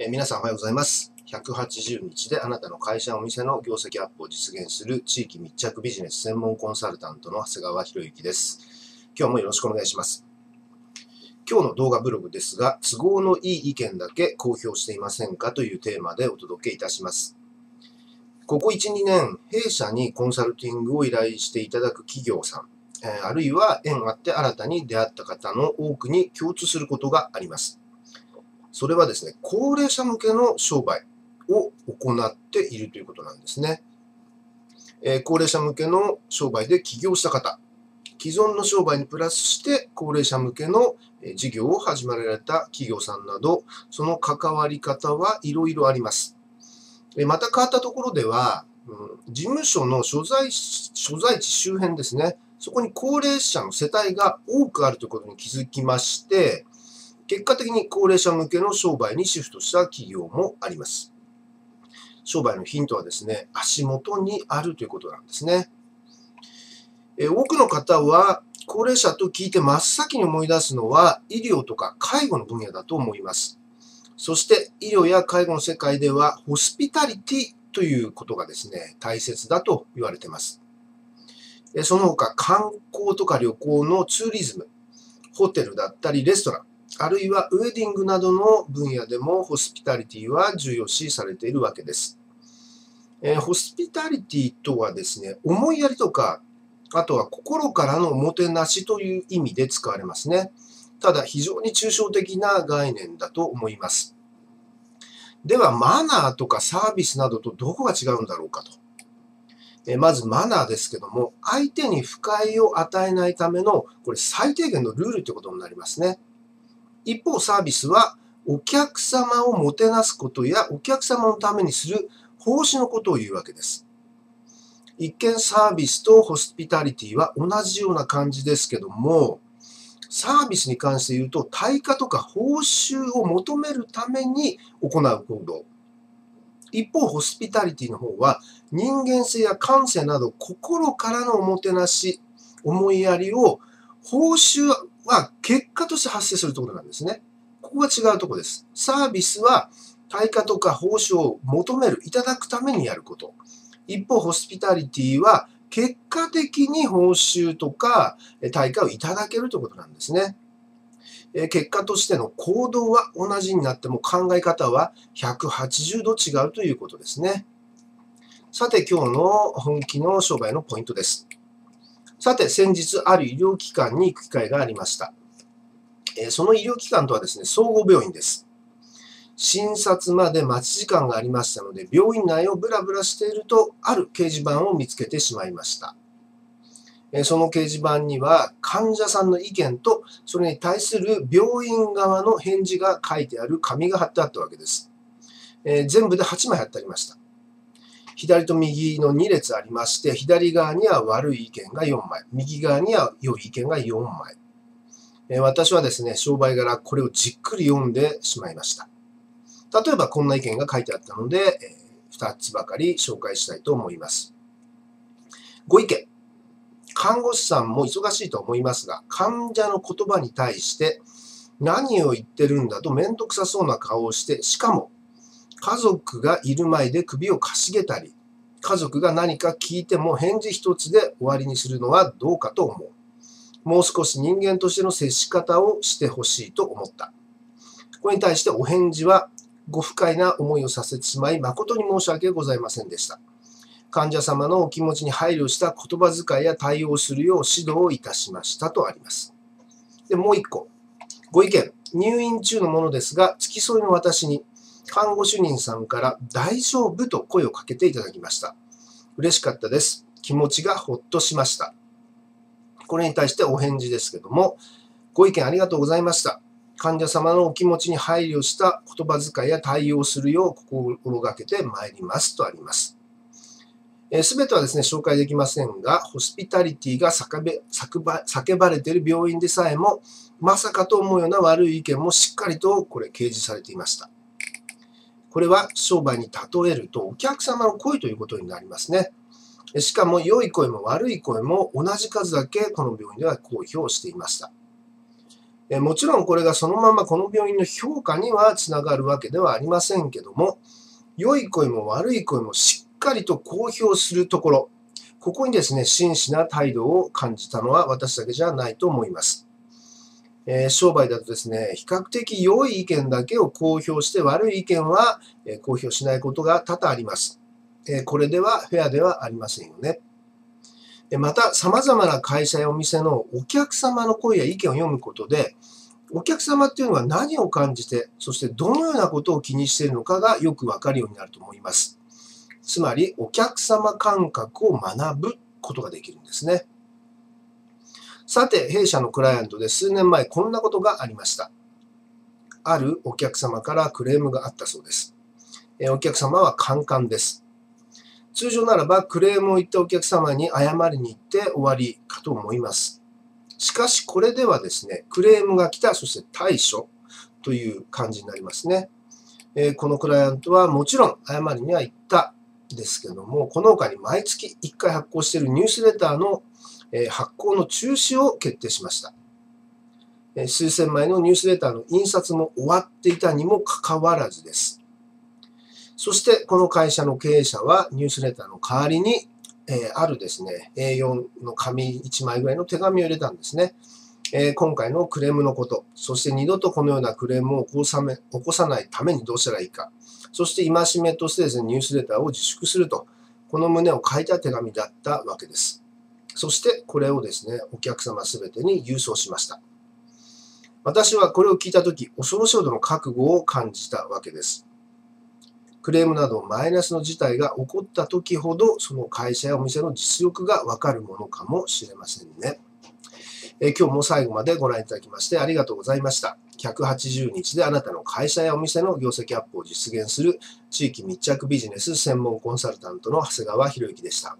えー皆さんおはようございます。180日であなたの会社、お店の業績アップを実現する地域密着ビジネス専門コンサルタントの長谷川博之です。今日もよろしくお願いします。今日の動画ブログですが、都合のいい意見だけ公表していませんかというテーマでお届けいたします。ここ1、2年、弊社にコンサルティングを依頼していただく企業さん、あるいは縁あって新たに出会った方の多くに共通することがあります。それはですね、高齢者向けの商売を行っているということなんですね。えー高齢者向けの商売で起業した方、既存の商売にプラスして高齢者向けの事業を始められた企業さんなど、その関わり方はいろいろあります。また変わったところでは、うん事務所の所在所在地周辺ですね、そこに高齢者の世帯が多くあるということに気づきまして、結果的に高齢者向けの商売にシフトした企業もあります。商売のヒントはですね、足元にあるということなんですね。え多くの方は高齢者と聞いて真っ先に思い出すのは医療とか介護の分野だと思います。そして医療や介護の世界ではホスピタリティということがですね、大切だと言われています。その他観光とか旅行のツーリズム、ホテルだったりレストラン、あるいはウェディングなどの分野でもホスピタリティは重要視されているわけです。えーホスピタリティとはですね、思いやりとか、あとは心からのおもてなしという意味で使われますね。ただ非常に抽象的な概念だと思います。ではマナーとかサービスなどとどこが違うんだろうかと。えーまずマナーですけども、相手に不快を与えないための、これ最低限のルールということになりますね。一方、サービスは、お客様をもてなすことや、お客様のためにする奉仕のことを言うわけです。一見サービスとホスピタリティは同じような感じですけども、サービスに関して言うと、対価とか報酬を求めるために行う行動。一方、ホスピタリティの方は、人間性や感性など心からのおもてなし、思いやりを報酬は結果として発生するところなんですね。ここが違うところです。サービスは対価とか報酬を求める、いただくためにやること。一方、ホスピタリティは結果的に報酬とか対価をいただけるということなんですね。結果としての行動は同じになっても考え方は180度違うということですね。さて、今日の本気の商売のポイントです。さて、先日、ある医療機関に行く機会がありました。えその医療機関とはですね、総合病院です。診察まで待ち時間がありましたので、病院内をブラブラしていると、ある掲示板を見つけてしまいました。えその掲示板には、患者さんの意見と、それに対する病院側の返事が書いてある紙が貼ってあったわけです。え全部で8枚貼ってありました。左と右の2列ありまして、左側には悪い意見が4枚、右側には良い意見が4枚。えー私はですね、商売柄これをじっくり読んでしまいました。例えばこんな意見が書いてあったので、え2つばかり紹介したいと思います。ご意見。看護師さんも忙しいと思いますが、患者の言葉に対して何を言ってるんだと面倒くさそうな顔をして、しかも家族がいる前で首をかしげたり、家族が何か聞いても返事一つで終わりにするのはどうかと思う。もう少し人間としての接し方をしてほしいと思った。これに対してお返事はご不快な思いをさせてしまい誠に申し訳ございませんでした。患者様のお気持ちに配慮した言葉遣いや対応するよう指導をいたしましたとあります。で、もう一個。ご意見。入院中のものですが、付き添いの私に看護主任さんから大丈夫と声をかけていただきました。嬉しかったです。気持ちがほっとしました。これに対してお返事ですけども、ご意見ありがとうございました。患者様のお気持ちに配慮した言葉遣いや対応するよう心がけてまいりますとあります。すべてはですね、紹介できませんが、ホスピタリティが叫ば叫ばれている病院でさえも、まさかと思うような悪い意見もしっかりとこれ掲示されていました。これは商売に例えるとお客様の声ということになりますね。しかも良い声も悪い声も同じ数だけこの病院では公表していました。えもちろんこれがそのままこの病院の評価にはつながるわけではありませんけども、良い声も悪い声もしっかりと公表するところ、ここにですね、真摯な態度を感じたのは私だけじゃないと思います。えー、商売だとですね、比較的良い意見だけを公表して悪い意見は、え公表しないことが多々あります。えこれではフェアではありませんよね。また、様々な会社やお店のお客様の声や意見を読むことで、お客様っていうのは何を感じて、そしてどのようなことを気にしているのかがよくわかるようになると思います。つまり、お客様感覚を学ぶことができるんですね。さて、弊社のクライアントで数年前こんなことがありました。あるお客様からクレームがあったそうです。お客様はカンカンです。通常ならばクレームを言ったお客様に謝りに行って終わりかと思います。しかしこれではですね、クレームが来た、そして対処という感じになりますね。えこのクライアントはもちろん謝りには行ったですけども、この他に毎月1回発行しているニュースレターの発行の中止を決定しました。数千枚のニュースレターの印刷も終わっていたにもかかわらずです。そして、この会社の経営者はニュースレターの代わりに、え、あるですね、A4 の紙1枚ぐらいの手紙を入れたんですね。え、今回のクレームのこと、そして二度とこのようなクレームを起こさめ起こさないためにどうしたらいいか、そして戒めとしてですね、ニュースレターを自粛すると、この旨を書いた手紙だったわけです。そしてこれをですね、お客様すべてに郵送しました。私はこれを聞いたとき、恐ろしいほどの覚悟を感じたわけです。クレームなどマイナスの事態が起こった時ほど、その会社やお店の実力がわかるものかもしれませんね。え今日も最後までご覧いただきましてありがとうございました。180日であなたの会社やお店の業績アップを実現する地域密着ビジネス専門コンサルタントの長谷川博之でした。